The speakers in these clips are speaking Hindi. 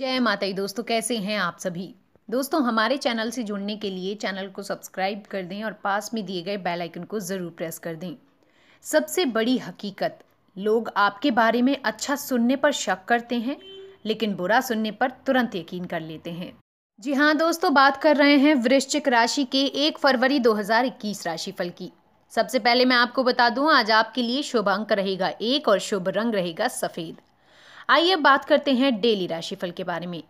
जय माता दी। दोस्तों, कैसे हैं आप सभी? दोस्तों, हमारे चैनल से जुड़ने के लिए चैनल को सब्सक्राइब कर दें और पास में दिए गए बेल आइकन को ज़रूर प्रेस कर दें। सबसे बड़ी हकीकत, लोग आपके बारे में अच्छा सुनने पर शक करते हैं, लेकिन बुरा सुनने पर तुरंत यकीन कर लेते हैं। जी हाँ दोस्तों, बात कर रहे हैं वृश्चिक राशि के एक फरवरी 2021 राशिफल की। सबसे पहले मैं आपको बता दूँ, आज आपके लिए शुभ अंक रहेगा एक और शुभ रंग रहेगा सफ़ेद। आइए बात करते हैं डेली राशिफल के बारे में।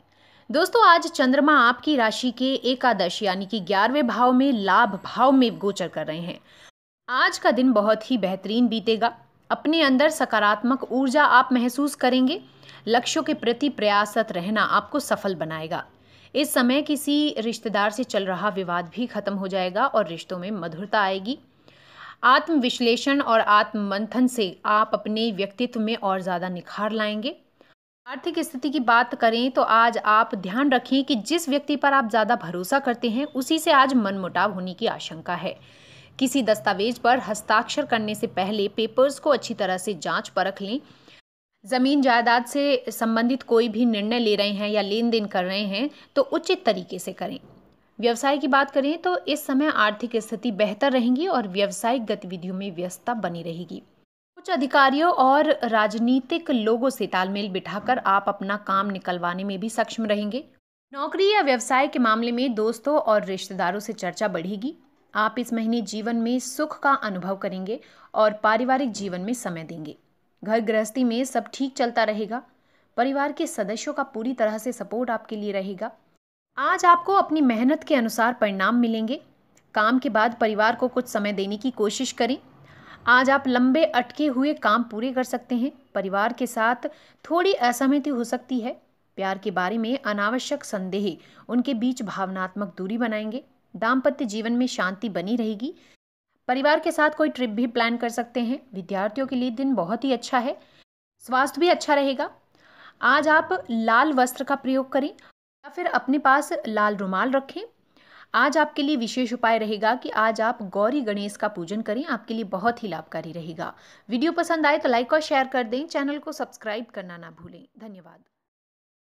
दोस्तों, आज चंद्रमा आपकी राशि के एकादश यानी कि ग्यारहवें भाव में लाभ भाव में गोचर कर रहे हैं। आज का दिन बहुत ही बेहतरीन बीतेगा। अपने अंदर सकारात्मक ऊर्जा आप महसूस करेंगे। लक्ष्यों के प्रति प्रयासरत रहना आपको सफल बनाएगा। इस समय किसी रिश्तेदार से चल रहा विवाद भी खत्म हो जाएगा और रिश्तों में मधुरता आएगी। आत्मविश्लेषण और आत्म मंथन से आप अपने व्यक्तित्व में और ज़्यादा निखार लाएँगे। आर्थिक स्थिति की बात करें तो आज आप ध्यान रखें कि जिस व्यक्ति पर आप ज़्यादा भरोसा करते हैं, उसी से आज मनमुटाव होने की आशंका है। किसी दस्तावेज़ पर हस्ताक्षर करने से पहले पेपर्स को अच्छी तरह से जाँच परख लें। ज़मीन जायदाद से संबंधित कोई भी निर्णय ले रहे हैं या लेन देन कर रहे हैं तो उचित तरीके से करें। व्यवसाय की बात करें तो इस समय आर्थिक स्थिति बेहतर रहेगी और व्यवसायिक गतिविधियों में व्यस्तता बनी रहेगी। कुछ अधिकारियों और राजनीतिक लोगों से तालमेल बिठाकर आप अपना काम निकलवाने में भी सक्षम रहेंगे। नौकरी या व्यवसाय के मामले में दोस्तों और रिश्तेदारों से चर्चा बढ़ेगी। आप इस महीने जीवन में सुख का अनुभव करेंगे और पारिवारिक जीवन में समय देंगे। घर गृहस्थी में सब ठीक चलता रहेगा। परिवार के सदस्यों का पूरी तरह से सपोर्ट आपके लिए रहेगा। आज आपको अपनी मेहनत के अनुसार परिणाम मिलेंगे। काम के बाद परिवार को कुछ समय देने की कोशिश करें। आज आप लंबे अटके हुए काम पूरे कर सकते हैं। परिवार के साथ थोड़ी असहमति हो सकती है। प्यार के बारे में अनावश्यक संदेह उनके बीच भावनात्मक दूरी बनाएँगे। दाम्पत्य जीवन में शांति बनी रहेगी। परिवार के साथ कोई ट्रिप भी प्लान कर सकते हैं। विद्यार्थियों के लिए दिन बहुत ही अच्छा है। स्वास्थ्य भी अच्छा रहेगा। आज आप लाल वस्त्र का प्रयोग करें या फिर अपने पास लाल रुमाल रखें। आज आपके लिए विशेष उपाय रहेगा कि आज आप गौरी गणेश का पूजन करें, आपके लिए बहुत ही लाभकारी रहेगा। वीडियो पसंद आए तो लाइक और शेयर कर दें, चैनल को सब्सक्राइब करना ना भूलें। धन्यवाद।